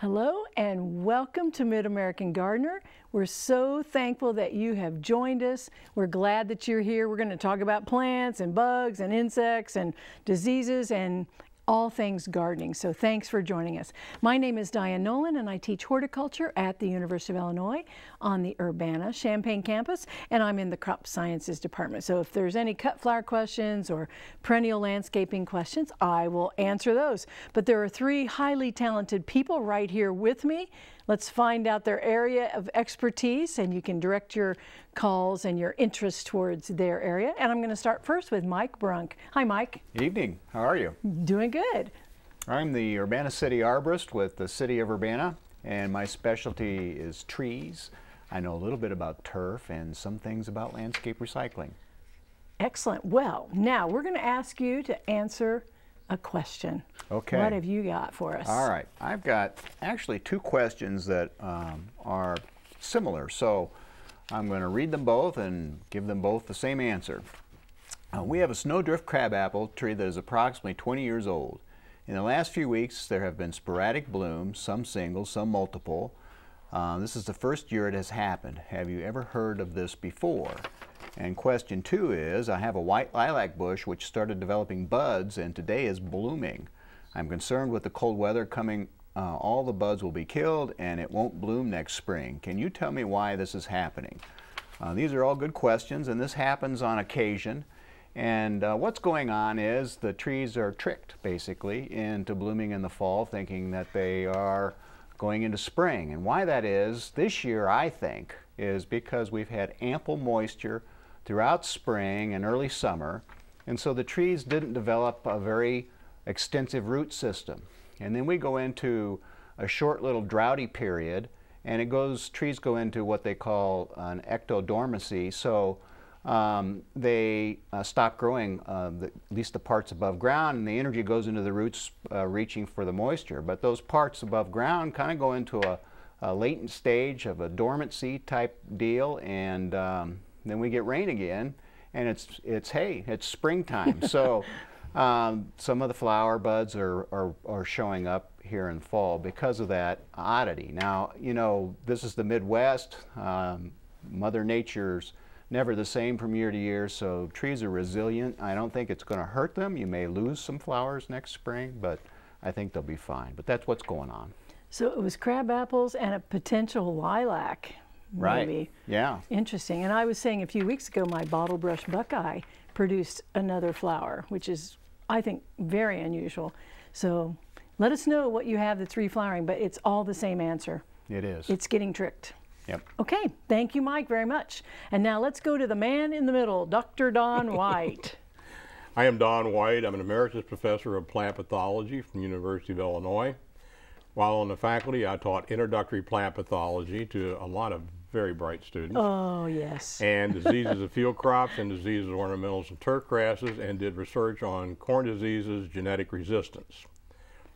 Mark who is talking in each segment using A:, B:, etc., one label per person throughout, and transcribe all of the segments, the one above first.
A: Hello and welcome to Mid-American Gardener. We're so thankful that you have joined us. We're glad that you're here. We're going to talk about plants and bugs and insects and diseases and all things gardening. So thanks for joining us. My name is Dianne Noland and I teach horticulture at the University of Illinois on the Urbana-Champaign campus and I'm in the crop sciences department. So if there's any cut flower questions or perennial landscaping questions, I will answer those. But there are three highly talented people right here with me Let's find out their area of expertise and you can direct your calls and your interest towards their area. And I'm going to start first with Mike Brunk. Hi, Mike.
B: Evening. How are you?
A: Doing good.
B: I'm the Urbana City Arborist with the City of Urbana, and my specialty is trees. I know a little bit about turf and some things about landscape recycling.
A: Excellent. Well, now we're going to ask you to answer a question.
B: Okay.
A: What have you got for us?
B: All right. I've got actually two questions that um, are similar. So I'm going to read them both and give them both the same answer. We have a snowdrift crabapple tree that is approximately 20 years old. In the last few weeks, there have been sporadic blooms, some single, some multiple. Uh, this is the first year it has happened. Have you ever heard of this before? And question two is, I have a white lilac bush which started developing buds and today is blooming. I'm concerned with the cold weather coming, uh, all the buds will be killed and it won't bloom next spring. Can you tell me why this is happening? Uh, these are all good questions and this happens on occasion. And uh, what's going on is the trees are tricked basically into blooming in the fall thinking that they are going into spring. And why that is, this year I think, is because we've had ample moisture throughout spring and early summer. And so the trees didn't develop a very extensive root system. And then we go into a short little droughty period and it goes, trees go into what they call an ectodormancy. So um, they uh, stop growing, uh, the, at least the parts above ground, and the energy goes into the roots uh, reaching for the moisture. But those parts above ground kind of go into a, a, latent stage of a dormancy type deal, and um, then we get rain again, and it's it's hey, it's springtime. so um, some of the flower buds are, are, are showing up here in fall because of that oddity. Now you know this is the Midwest. Um, Mother Nature's never the same from year to year, so trees are resilient. I don't think it's going to hurt them. You may lose some flowers next spring, but I think they'll be fine. But that's what's going on.
A: So it was crab apples and a potential lilac.
B: Right. Yeah.
A: Interesting. And I was saying a few weeks ago, my bottle brush buckeye produced another flower, which is, I think, very unusual. So let us know what you have that's reflowering, but it's all the same answer.
B: It is.
A: It's getting tricked.
B: Yep.
A: Okay. Thank you, Mike, very much. And now let's go to the man in the middle, Dr. Don White.
C: I am Don White. I'm an emeritus professor of plant pathology from the University of Illinois. While on the faculty, I taught introductory plant pathology to a lot of very bright students.
A: Oh, yes.
C: And diseases of field crops and diseases of ornamentals and turf grasses and did research on corn diseases, genetic resistance.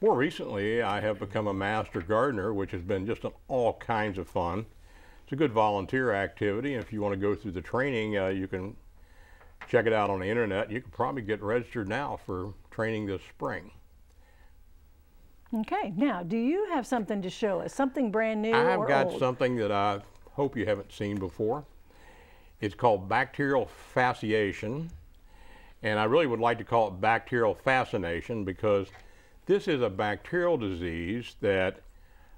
C: More recently, I have become a master gardener, which has been just an, all kinds of fun. It's a good volunteer activity. If you want to go through the training, uh, you can check it out on the internet. You can probably get registered now for training this spring.
A: Okay, now do you have something to show us? Something brand new
C: I've got
A: old?
C: something that I hope you haven't seen before. It's called bacterial fasciation, and I really would like to call it bacterial fascination because this is a bacterial disease that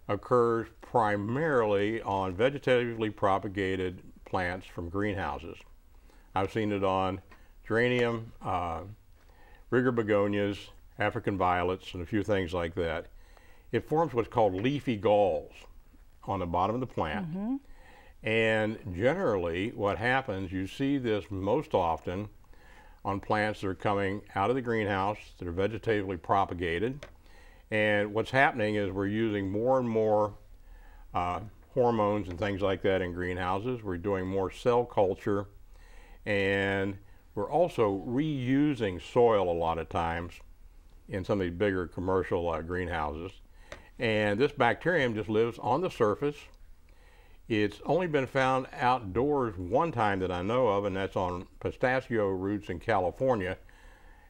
C: occurs primarily on vegetatively propagated plants from greenhouses. I've seen it on geranium, uh, Rieger begonias, African violets, and a few things like that. It forms what's called leafy galls on the bottom of the plant. Mm -hmm. And generally, what happens, you see this most often on plants that are coming out of the greenhouse that are vegetatively propagated. And what's happening is we're using more and more uh, hormones and things like that in greenhouses. We're doing more cell culture and we're also reusing soil a lot of times in some of these bigger commercial uh, greenhouses. And this bacterium just lives on the surface it's only been found outdoors one time that I know of, and that's on pistachio roots in California.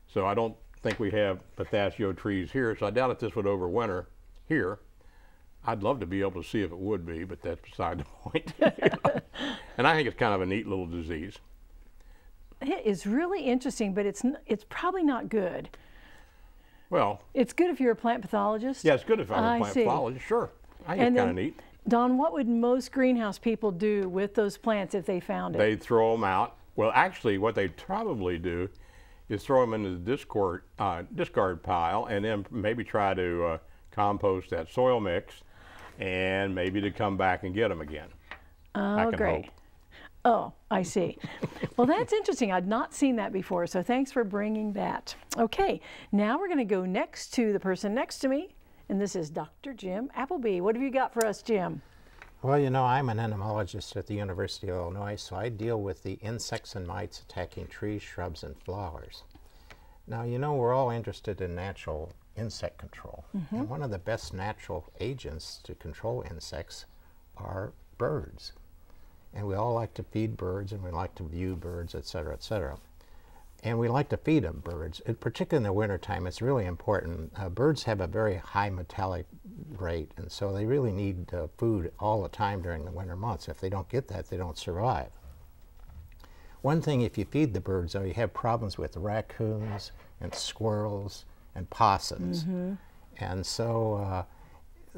C: So I don't think we have pistachio trees here, so I doubt if this would overwinter here. I'd love to be able to see if it would be, but that's beside the point. and I think it's kind of a neat little disease.
A: It is really interesting, but it's it's probably not good.
C: Well,
A: it's good if you're a plant pathologist.
C: Yeah, it's good if I'm a plant see. pathologist. Sure, I think it's kind of neat.
A: Don, what would most greenhouse people do with those plants if they found it?
C: They'd throw them out. Well, actually, what they'd probably do is throw them into the discard, uh, discard pile and then maybe try to uh, compost that soil mix and maybe to come back and get them again.
A: Oh, great. Hope. Oh, I see. well, that's interesting. I'd not seen that before, so thanks for bringing that. Okay, now we're going to go next to the person next to me, and this is Dr. Jim Appleby. What have you got for us, Jim?
D: Well, you know, I'm an entomologist at the University of Illinois, so I deal with the insects and mites attacking trees, shrubs, and flowers. Now, you know, we're all interested in natural insect control. Mm -hmm. And one of the best natural agents to control insects are birds. And we all like to feed birds and we like to view birds, et cetera, et cetera and we like to feed them birds. Particularly in the wintertime, it's really important. Uh, birds have a very high metabolic rate, and so they really need uh, food all the time during the winter months. If they don't get that, they don't survive. One thing, if you feed the birds, though, you have problems with raccoons and squirrels and possums. Mm -hmm. And so uh,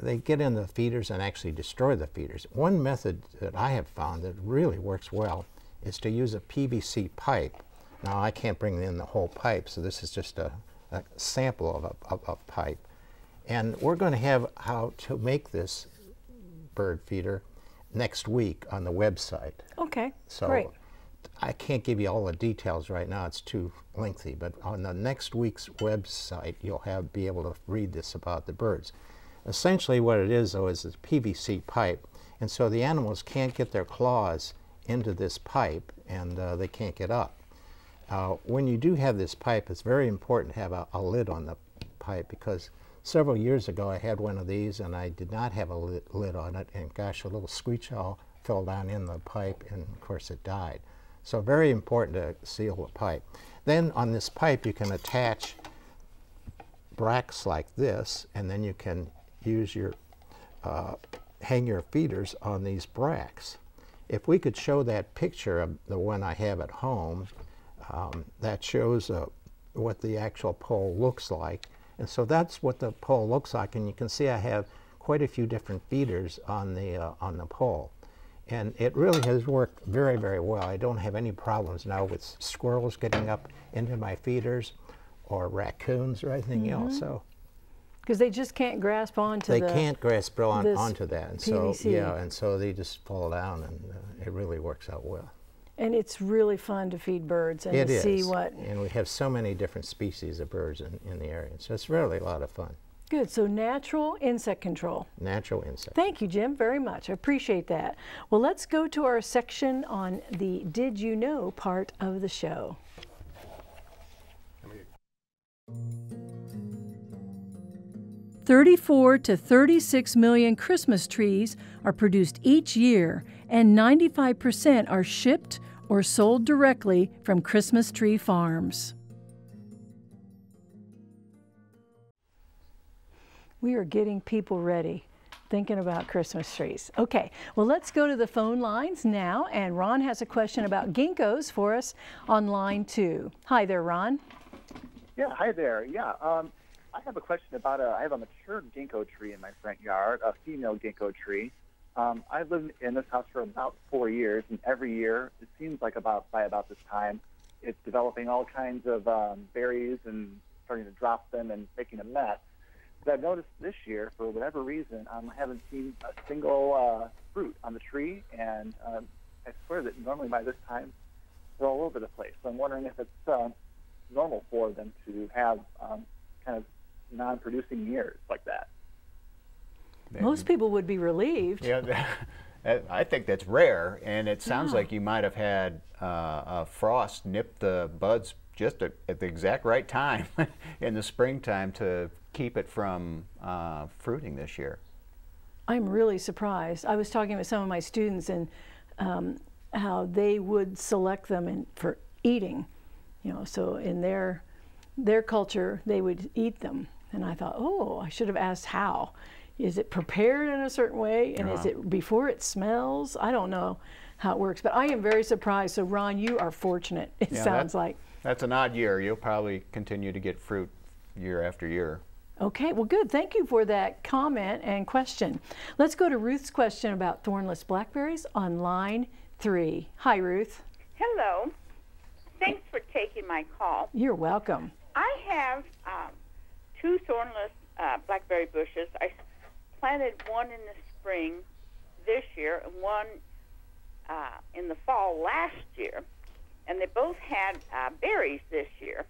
D: they get in the feeders and actually destroy the feeders. One method that I have found that really works well is to use a PVC pipe now I can't bring in the whole pipe, so this is just a, a sample of a, of a, pipe. And we're going to have how to make this bird feeder next week on the website.
A: Okay, so great.
D: I can't give you all the details right now, it's too lengthy, but on the next week's website you'll have be able to read this about the birds. Essentially what it is though is a PVC pipe, and so the animals can't get their claws into this pipe and uh, they can't get up. Uh, when you do have this pipe, it's very important to have a, a, lid on the pipe because several years ago I had one of these and I did not have a lid, lid on it and gosh, a little screech owl fell down in the pipe and of course it died. So very important to seal the pipe. Then on this pipe you can attach bracts like this and then you can use your, uh, hang your feeders on these bracts. If we could show that picture of the one I have at home, um, that shows uh, what the actual pole looks like. And so that's what the pole looks like. And you can see I have quite a few different feeders on the, uh, on the pole. And it really has worked very, very well. I don't have any problems now with squirrels getting up into my feeders or raccoons or anything mm -hmm. else. So
A: because they just can't grasp onto
D: they the, can't grasp on, onto that and PVC. so yeah and so they just fall down and uh, it really works out well
A: and it's really fun to feed birds and
D: it
A: to
D: is.
A: see what.
D: And we have so many different species of birds in, in the area. So it's really a lot of fun.
A: Good. So natural insect control.
D: Natural insect.
A: Thank you, Jim, very much. I appreciate that. Well, let's go to our section on the Did You Know part of the show. Thirty-four to thirty-six million Christmas trees are produced each year, and 95% are shipped or sold directly from Christmas tree farms. We are getting people ready thinking about Christmas trees. Okay, well, let's go to the phone lines now. And Ron has a question about ginkgos for us on line two. Hi there, Ron.
E: Yeah, hi there. Yeah, um, I have a question about a, I have a mature ginkgo tree in my front yard, a female ginkgo tree. Um, I've lived in this house for about four years, and every year it seems like about by about this time, it's developing all kinds of um, berries and starting to drop them and making a mess. But I've noticed this year, for whatever reason, um, I haven't seen a single uh, fruit on the tree, and um, I swear that normally by this time they're all over the place. So I'm wondering if it's uh, normal for them to have um, kind of non-producing years like that.
A: Most people would be relieved.
B: Yeah, I think that's rare, and it sounds yeah. like you might have had uh, a frost nip the buds just a, at the exact right time in the springtime to keep it from uh, fruiting this year.
A: I'm really surprised. I was talking with some of my students and um, how they would select them in, for eating. You know, so in their their culture, they would eat them, and I thought, oh, I should have asked how is it prepared in a certain way, and is
B: Uh-huh.
A: it before it smells? I don't know how it works, but I am very surprised. So Ron, you are fortunate. It
B: Yeah,
A: sounds
B: that-
A: like.
B: That's an odd year. You'll probably continue to get fruit year after year.
A: Okay, well, good. Thank you for that comment and question. Let's go to Ruth's question about thornless blackberries on line three. Hi, Ruth.
F: Hello. Thanks for taking my call.
A: You're welcome.
F: I have um, two thornless uh, blackberry bushes. I planted one in the spring this year and one uh, in the fall last year, and they both had uh, berries this year.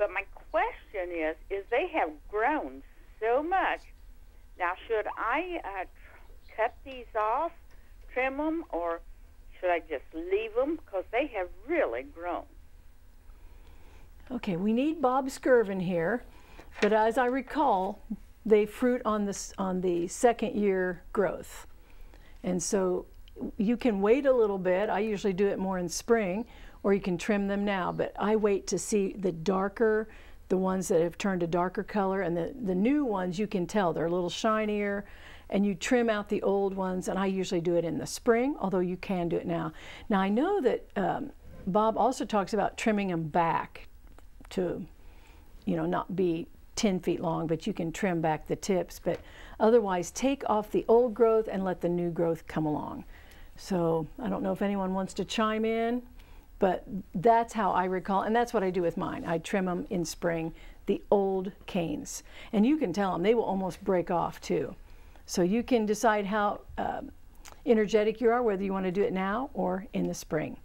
F: But my question is, is they have grown so much. Now, should I uh, tr- cut these off, trim them, or should I just leave them? Because they have really grown.
A: Okay, we need Bob Skirvin here, but as I recall, they fruit on the, on the second year growth. And so you can wait a little bit. I usually do it more in spring, or you can trim them now, but I wait to see the darker, the ones that have turned a darker color, and the, the new ones you can tell they're a little shinier, and you trim out the old ones, and I usually do it in the spring, although you can do it now. Now I know that um, Bob also talks about trimming them back to, you know, not be 10 feet long, but you can trim back the tips. But otherwise, take off the old growth and let the new growth come along. So I don't know if anyone wants to chime in, but that's how I recall, and that's what I do with mine. I trim them in spring, the old canes. And you can tell them, they will almost break off too. So you can decide how uh, energetic you are, whether you want to do it now or in the spring.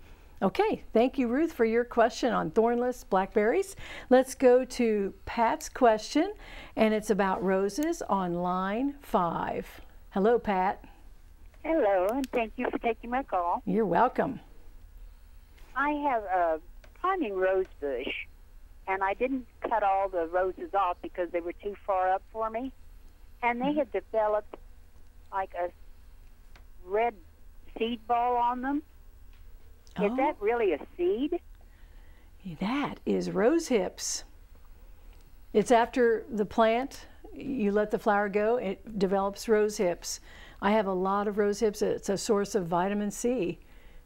A: Okay, thank you, Ruth, for your question on thornless blackberries. Let's go to Pat's question, and it's about roses on line five. Hello, Pat.
G: Hello, and thank you for taking my call.
A: You're welcome.
G: I have a climbing rose bush, and I didn't cut all the roses off because they were too far up for me. And they mm-hmm. had developed like a red seed ball on them. Is
A: Oh.
G: that really a seed?
A: That is rose hips. It's after the plant, you let the flower go, it develops rose hips. I have a lot of rose hips. It's a source of vitamin C,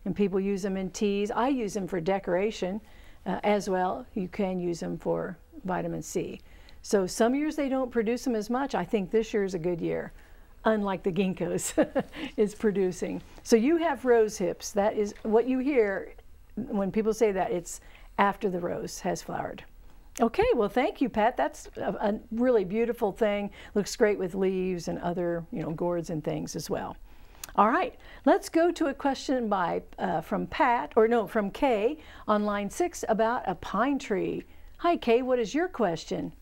A: and people use them in teas. I use them for decoration uh, as well. You can use them for vitamin C. So some years they don't produce them as much. I think this year is a good year, unlike the ginkgos is producing. So you have rose hips. That is what you hear when people say that. It's after the rose has flowered. Okay, well, thank you, Pat. That's a, a really beautiful thing. Looks great with leaves and other, you know, gourds and things as well. All right, let's go to a question by uh, from Pat, or no, from Kay on line six about a pine tree. Hi, Kay. What is your question?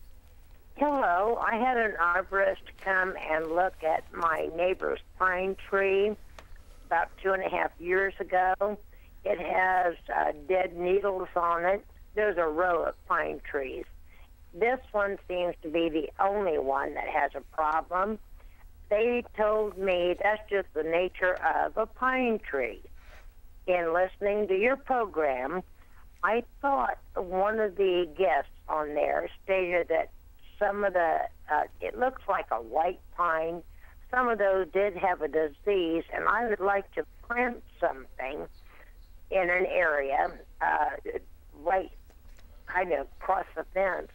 H: Hello, I had an arborist come and look at my neighbor's pine tree about two and a half years ago. It has uh, dead needles on it. There's a row of pine trees. This one seems to be the only one that has a problem. They told me that's just the nature of a pine tree. In listening to your program, I thought one of the guests on there stated that some of the, uh, it looks like a white pine. Some of those did have a disease, and I would like to plant something in an area uh, right kind of across the fence.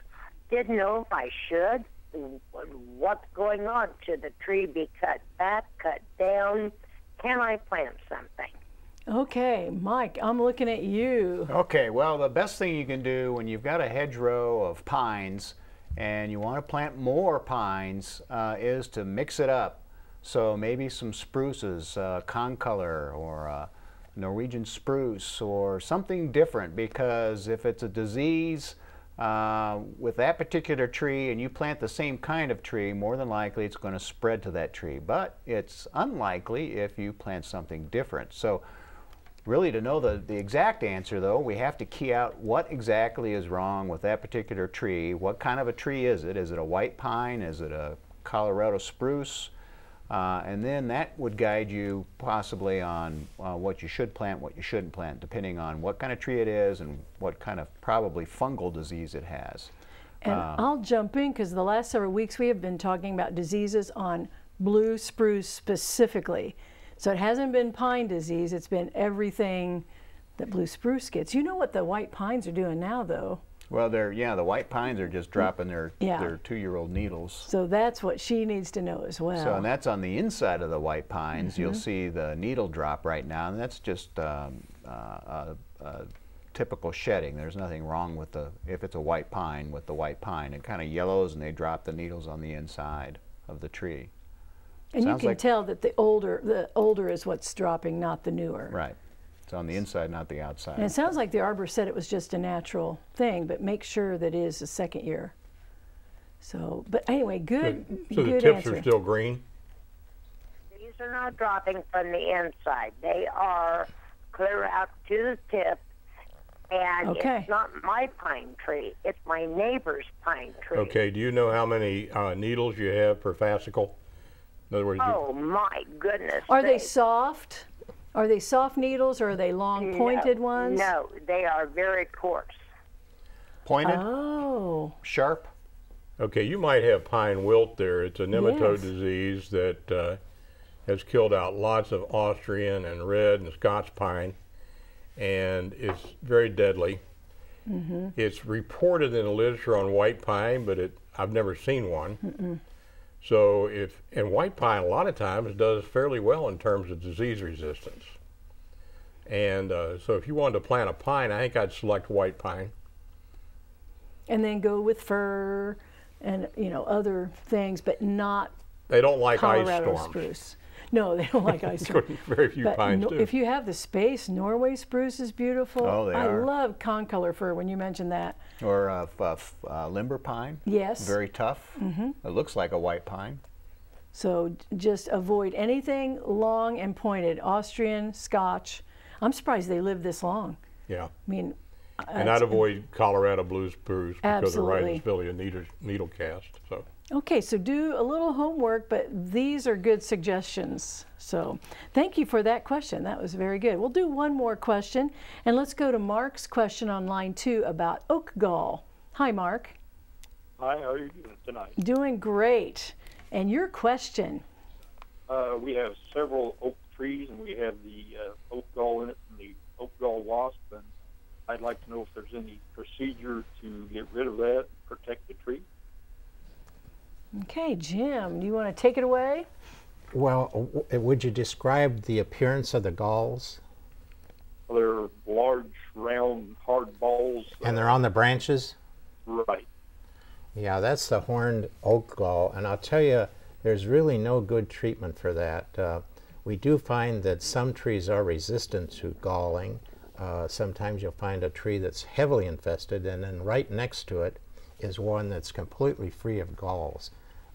H: Didn't know if I should. What's going on? Should the tree be cut back, cut down? Can I plant something?
A: Okay, Mike, I'm looking at you.
B: Okay, well, the best thing you can do when you've got a hedgerow of pines and you want to plant more pines uh, is to mix it up. So maybe some spruces, uh, concolor or uh, Norwegian spruce or something different because if it's a disease uh, with that particular tree and you plant the same kind of tree, more than likely it's going to spread to that tree. But it's unlikely if you plant something different. So Really, to know the, the exact answer, though, we have to key out what exactly is wrong with that particular tree. What kind of a tree is it? Is it a white pine? Is it a Colorado spruce? Uh, and then that would guide you possibly on uh, what you should plant, what you shouldn't plant, depending on what kind of tree it is and what kind of probably fungal disease it has.
A: And
B: Uh,
A: I'll jump in because the last several weeks we have been talking about diseases on blue spruce specifically. So it hasn't been pine disease, it's been everything that blue spruce gets. You know what the white pines are doing now, though.
B: Well, they're yeah, the white pines are just dropping their
A: Yeah.
B: their two-year-old needles.
A: So that's what she needs to know as well.
B: So, and that's on the inside of the white pines.
A: Mm-hmm.
B: You'll see the needle drop right now, and that's just um, uh, a, a typical shedding. There's nothing wrong with the, if it's a white pine, with the white pine. It kind of yellows and they drop the needles on the inside of the tree.
A: and you can
B: like-
A: tell that the older the older is what's dropping, not the newer.
B: Right. It's on the inside, not the outside.
A: And it sounds like the arborist said it was just a natural thing, but make sure that it is the second year. So, but anyway, good,
C: So the
A: good
C: tips
A: answer.
C: are still green?
H: These are not dropping from the inside. They are clear out to the tip. And
A: Okay.
H: it's not my pine tree. It's my neighbor's pine tree.
C: Okay, do you know how many uh, needles you have per fascicle? In other words, you-
H: Oh my goodness.
A: Are they soft? Are they soft needles or are they long pointed
H: no,
A: ones?
H: No, they are very coarse.
B: Pointed,
A: Oh,
B: sharp.
C: okay, you might have pine wilt there. It's a nematode
A: Yes.
C: disease that uh, has killed out lots of Austrian and red and Scotch pine, and it's very deadly.
A: Mm-hmm.
C: It's reported in the literature on white pine, but it I've never seen one. So if and white pine a lot of times does fairly well in terms of disease resistance. And uh, so if you wanted to plant a pine, I think I'd select white pine.
A: and then go with fir and you know other things, but not
C: They don't like
A: Colorado
C: ice storms.
A: spruce. No, they don't like ice.
C: Very few
A: But
C: pines
A: no-
C: do.
A: if you have the space, Norway spruce is beautiful.
B: Oh, they
A: I
B: are.
A: love concolor fir when you mentioned that.
B: Or uh, f- uh, uh, limber pine.
A: Yes.
B: Very tough. Mm-hmm. It looks like a white pine.
A: So just avoid anything long and pointed. Austrian, Scotch. I'm surprised they live this long.
C: yeah.
A: I mean,
C: And I'd avoid Colorado blue spruce because of
A: Absolutely.
C: Rhizosphaera needle, needle cast. So
A: Okay, so do a little homework, but these are good suggestions. So thank you for that question. That was very good. We'll do one more question, and let's go to Mark's question on line two about oak gall. Hi, Mark.
I: Hi, how are you doing tonight?
A: Doing great. And your question.
I: Uh, we have several oak trees, and we have the uh, oak gall in it and the oak gall wasp. And I'd like to know if there's any procedure to get rid of that, protect the tree.
A: Okay, Jim, do you want to take it away?
D: Well, would you describe the appearance of the galls?
I: They're large, round, hard balls.
D: And they're on the branches?
I: right.
D: Yeah, that's the horned oak gall, and I'll tell you, there's really no good treatment for that. Uh, we do find that some trees are resistant to galling. Uh, sometimes you'll find a tree that's heavily infested, and then right next to it is one that's completely free of galls.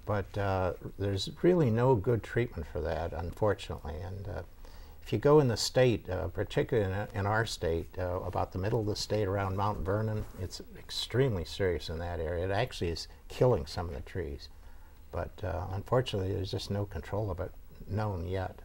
D: But uh, there's really no good treatment for that, unfortunately. And uh, if you go in the state, uh, particularly in, in our state, uh, about the middle of the state around Mount Vernon, it's extremely serious in that area. It actually is killing some of the trees. But uh, unfortunately, there's just no control of it known yet.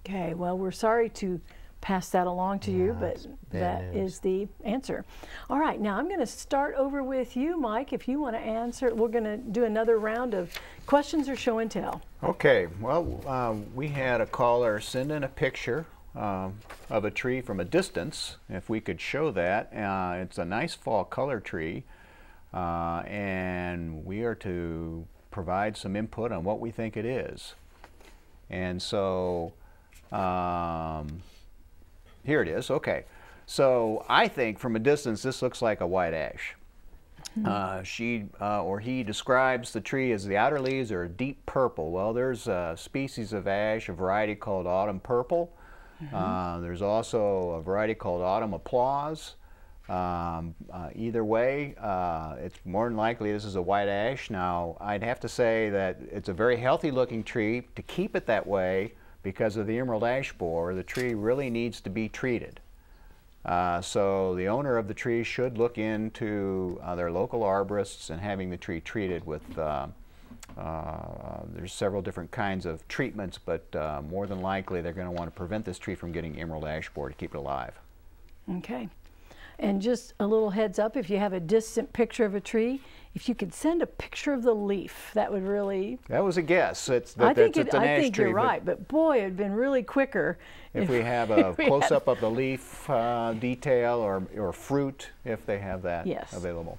A: Okay, well, we're sorry to pass that along to you, but that
D: news.
A: is the answer. All right, now I'm going to start over with you, Mike. If you want to answer, we're going to do another round of questions or show and tell.
B: Okay, well, um, we had a caller send in a picture um, of a tree from a distance. If we could show that, uh, it's a nice fall color tree, uh, and we are to provide some input on what we think it is. And so, um, here it is. Okay, so I think from a distance this looks like a white ash. Uh, she uh, or he describes the tree as the outer leaves are a deep purple. Well, there's a species of ash, a variety called autumn purple. Uh, there's also a variety called autumn applause. Um, uh, either way, uh, it's more than likely this is a white ash. Now, I'd have to say that it's a very healthy looking tree. To keep it that way, because of the emerald ash borer, the tree really needs to be treated. Uh, so the owner of the tree should look into uh, their local arborists and having the tree treated with, uh, uh, there's several different kinds of treatments, but uh, more than likely they're going to want to prevent this tree from getting emerald ash borer to keep it alive.
A: Okay. And just a little heads up, if you have a distant picture of a tree, if you could send a picture of the leaf, that would really.
B: That was a guess. It's that,
A: I think, it, I think
B: tree,
A: you're
B: but
A: right, but boy, it'd been really quicker
B: If we have a
A: we had-
B: close-up of the leaf uh, detail or, or fruit, if they have that
A: Yes.
B: available.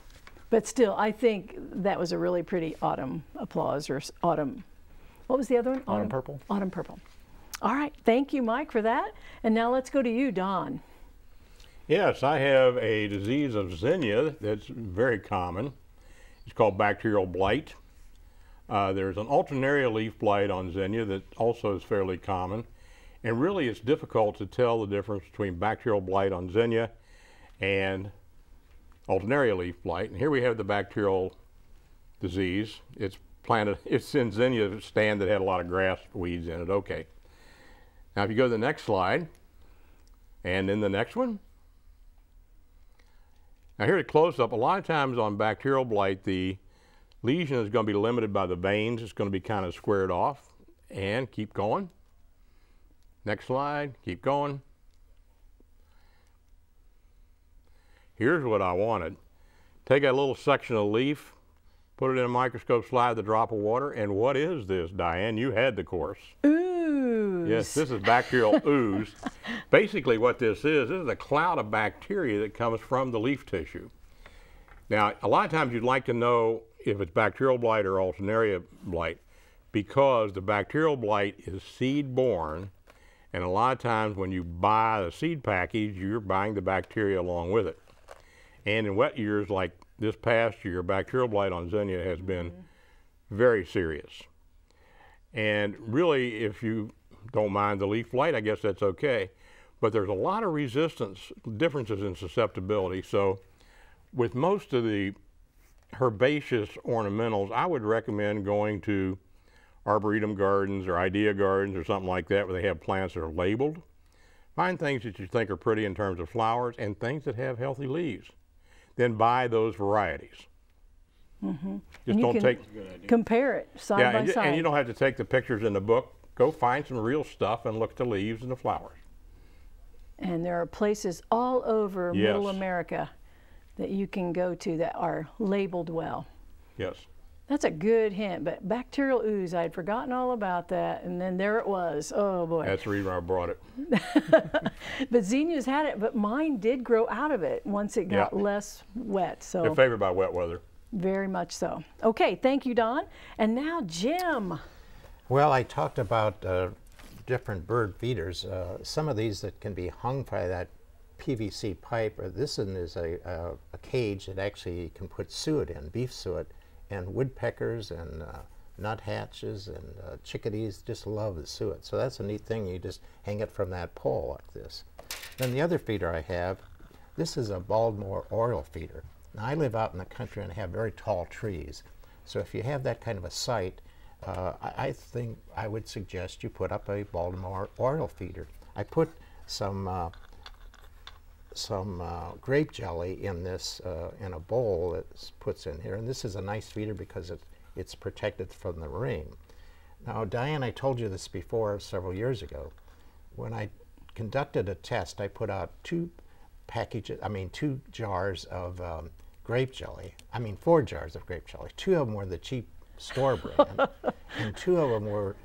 A: But still, I think that was a really pretty autumn applause or autumn. What was the other one?
B: Autumn purple.
A: Autumn purple. All right. Thank you, Mike, for that. And now let's go to you, Don.
C: Yes, I have a disease of zinnia that's very common. It's called bacterial blight. Uh, there's an alternaria leaf blight on zinnia that also is fairly common. And really, it's difficult to tell the difference between bacterial blight on zinnia and alternaria leaf blight. And here we have the bacterial disease. It's planted, it's in zinnia stand that had a lot of grass weeds in it. Okay. Now, if you go to the next slide, and then the next one, now here at close up, a lot of times on bacterial blight, the lesion is going to be limited by the veins. It's going to be kind of squared off. And keep going. Next slide, keep going. Here's what I wanted. Take a little section of leaf, put it in a microscope slide a drop of water, and what is this, Dianne? You had the course.
A: Ooze.
C: Yes, this is bacterial ooze. Basically, what this is, this is a cloud of bacteria that comes from the leaf tissue. Now, a lot of times you'd like to know if it's bacterial blight or alternaria blight because the bacterial blight is seed borne, and a lot of times when you buy the seed package, you're buying the bacteria along with it. And in wet years like this past year, bacterial blight on zinnia has been mm-hmm. very serious. And really, if you don't mind the leaf blight, I guess that's okay. But there's a lot of resistance differences in susceptibility. So, with most of the herbaceous ornamentals, I would recommend going to arboretum gardens or idea gardens or something like that where they have plants that are labeled. Find things that you think are pretty in terms of flowers and things that have healthy leaves. Then buy those varieties. Mm-hmm. Just
A: And you
C: don't take
A: compare it side
C: yeah,
A: by
C: and,
A: side.
C: and you don't have to take the pictures in the book. Go find some real stuff and look at the leaves and the flowers.
A: And there are places all over Middle America that you can go to that are labeled well.
C: Yes.
A: That's a good hint, but bacterial ooze, I had forgotten all about that, and then there it was. Oh boy.
C: That's the reason I brought it.
A: but zinnias had it, but mine did grow out of it once it got
C: Yeah.
A: less wet. So
C: They're favored by wet weather.
A: very much so. Okay, thank you, Don. And now Jim.
D: Well, I talked about uh, different bird feeders. Uh, some of these that can be hung by that PVC pipe. Or this one is a, a, a cage that actually can put suet in, beef suet, and woodpeckers and uh, nuthatches and uh, chickadees just love the suet. So that's a neat thing. You just hang it from that pole like this. Then the other feeder I have, this is a Baltimore oriole feeder. Now I live out in the country and have very tall trees. So if you have that kind of a site, uh, I, I think I would suggest you put up a Baltimore oriole feeder. I put some uh, some uh, grape jelly in this uh, in a bowl that puts in here, and this is a nice feeder because it, it's protected from the rain. Now, Dianne, I told you this before several years ago. When I conducted a test, I put out two packages, I mean, two jars of um, grape jelly. I mean, four jars of grape jelly. Two of them were the cheap store brand, and two of them were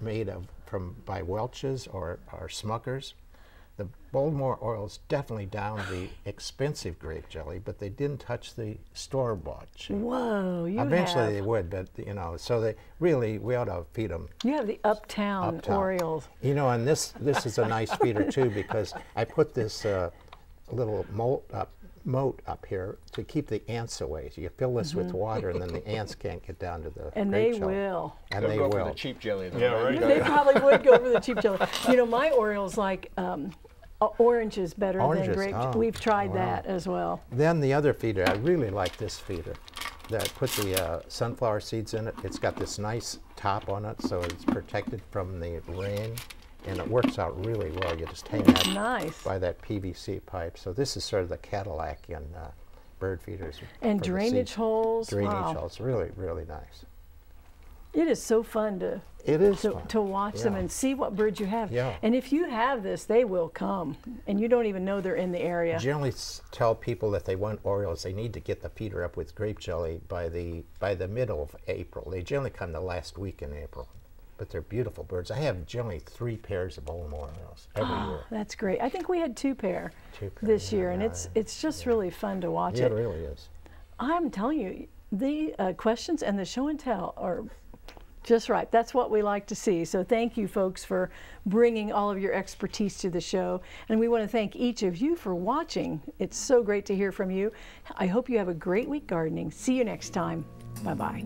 D: made of from by Welch's or, or Smuckers. The Baltimore Orioles definitely down the expensive grape jelly, but they didn't touch the store bought.
A: Whoa, you
D: Eventually
A: have
D: they would, but you know, so they really we ought to feed them
A: you have the uptown,
D: uptown.
A: Orioles.
D: You know, and this this is a nice feeder too because I put this uh, little moat up moat up here to keep the ants away. So you fill this with water, and then the ants can't get down to the
A: Mm-hmm. And they
D: jelly.
A: will.
D: And
B: They'll
D: they
B: go for the cheap jelly. Though,
C: Yeah, right.
A: They probably would go for the cheap jelly. You know, my Orioles like um, uh, oranges better
D: Oranges,
A: than grape.
D: oh,
A: We've tried
D: wow.
A: that as well.
D: Then the other feeder, I really like this feeder. That put the uh, sunflower seeds in it. It's got this nice top on it, so it's protected from the rain, and it works out really well. You just hang that
A: Nice.
D: by that PVC pipe. So this is sort of the Cadillac in uh, bird feeders.
A: And drainage holes.
D: Drainage
A: wow.
D: holes, really, really nice.
A: It is so fun to
D: It is
A: to, to watch them and see what birds you have.
D: Yeah.
A: And if you have this, they will come, and you don't even know they're in the area.
D: generally s- tell people that they want Orioles, they need to get the feeder up with grape jelly by the by the middle of April. They generally come the last week in April, but they're beautiful birds. I have generally three pairs of Baltimore Orioles every year.
A: That's great. I think we had two pair
D: Two pair,
A: this year, and it's it's just really fun to watch
D: Yeah,
A: it.
D: it really is.
A: I'm telling you, the uh, questions and the show and tell are just right. That's what we like to see. So thank you, folks, for bringing all of your expertise to the show. And we want to thank each of you for watching. It's so great to hear from you. I hope you have a great week gardening. See you next time. Bye bye.